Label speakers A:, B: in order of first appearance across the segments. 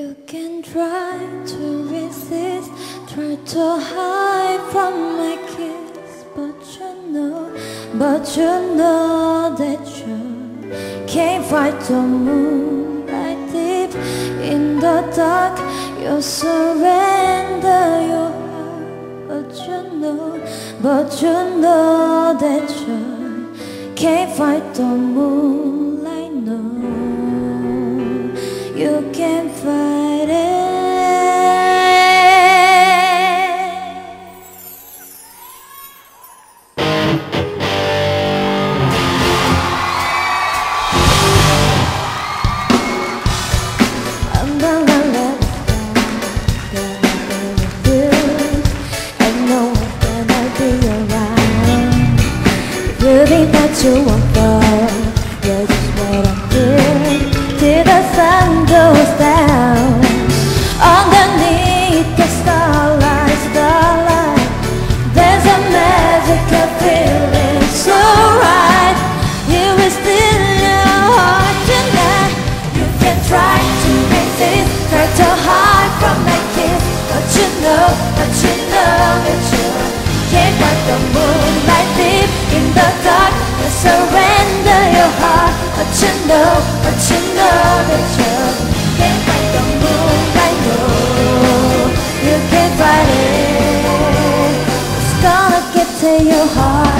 A: You can try to resist, try to hide from my kiss, but you know, but you know that you can't fight the moonlight deep in the dark. You surrender your heart, but you know, but you know that you can't fight the moonlight. That you won't fall, surrender your heart, but you know, but you know that you can't fight the moonlight. No, you can't fight it. It's gonna get to your heart.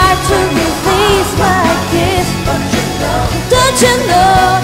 A: had to release my kiss. Don't you know? Don't you know?